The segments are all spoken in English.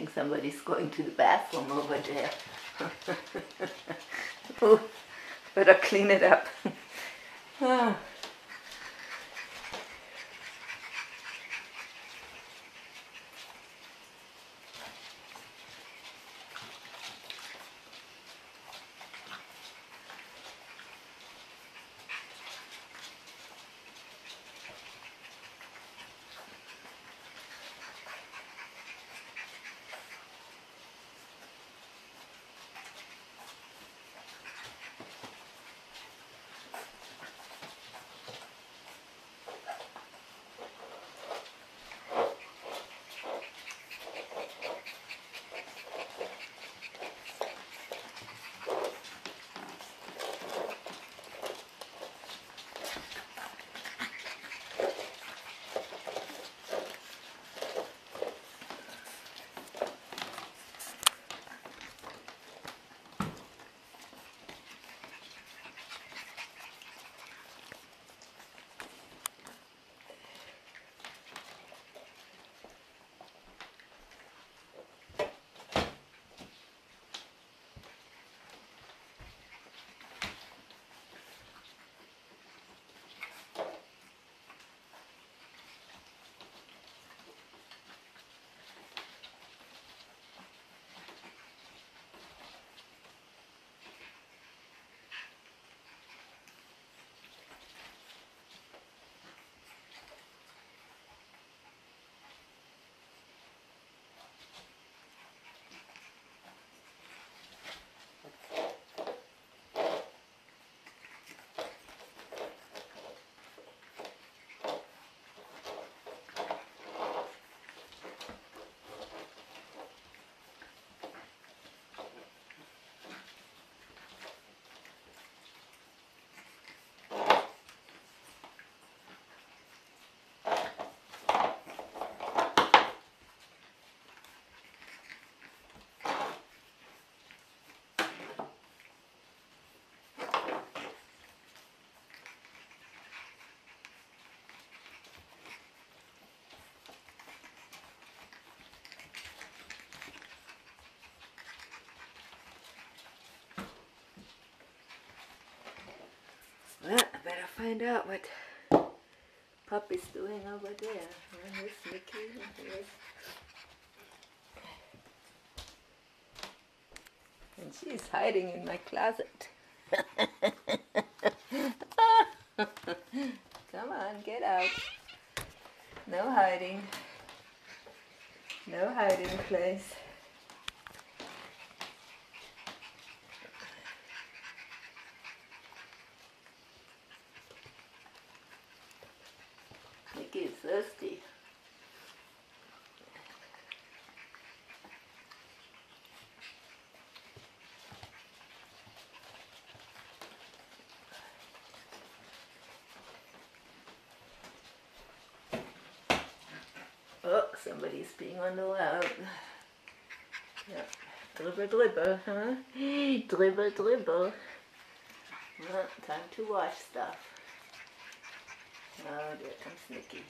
Think somebody's going to the bathroom over there. Ooh, better clean it up. Ah. Find out what Puppy's doing over there. Mickey. And she's hiding in my closet. Come on, get out. No hiding. No hiding place. Mickey is thirsty. Oh, somebody's being on the loud. Yeah. Dribble, dribble, huh? Dribble, dribble. Well, time to wash stuff. Oh, there comes Nikki.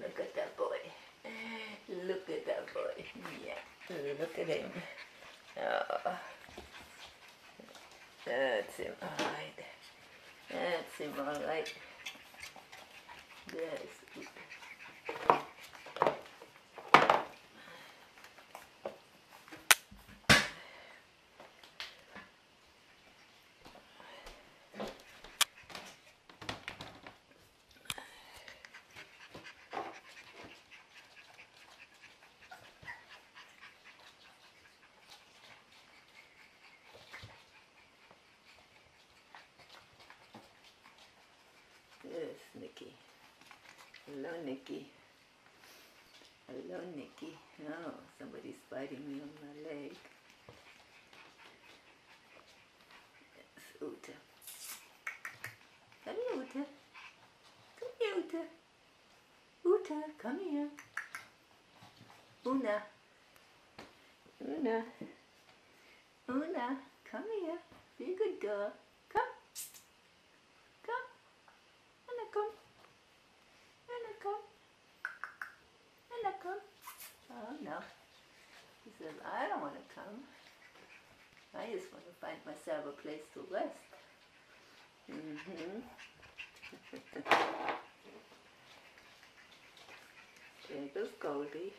Look at that boy. Look at that boy. Yeah, look at him. Oh. That's him, alright. That's him, alright. That's good. Yes, Nikki. Hello, Nikki. Hello, Nikki. Oh, somebody's biting me on my leg. Yes, Uta. Come here, Uta. Come here, Uta. Uta, come here. Una. Una. Una, come here. Be a good girl. Must myself a place to rest. Mm-hmm. there goes Goldie.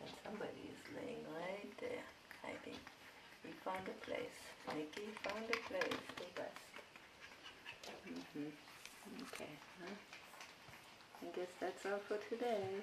And somebody is laying right there, hiding. He found a place. Nikki found a place to rest. Mm-hmm. Okay, huh? I guess that's all for today.